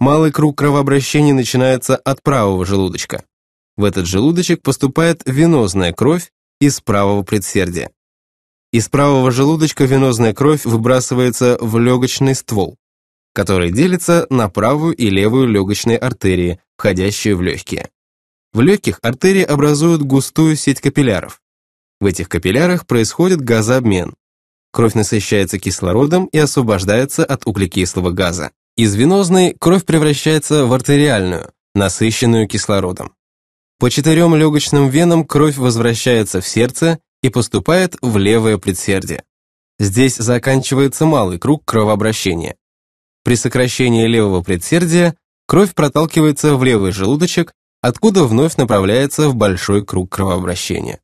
Малый круг кровообращения начинается от правого желудочка. В этот желудочек поступает венозная кровь из правого предсердия. Из правого желудочка венозная кровь выбрасывается в легочный ствол, который делится на правую и левую легочные артерии, входящие в легкие. В легких артерии образуют густую сеть капилляров. В этих капиллярах происходит газообмен. Кровь насыщается кислородом и освобождается от углекислого газа. Из венозной кровь превращается в артериальную, насыщенную кислородом. По четырем легочным венам кровь возвращается в сердце и поступает в левое предсердие. Здесь заканчивается малый круг кровообращения. При сокращении левого предсердия кровь проталкивается в левый желудочек, откуда вновь направляется в большой круг кровообращения.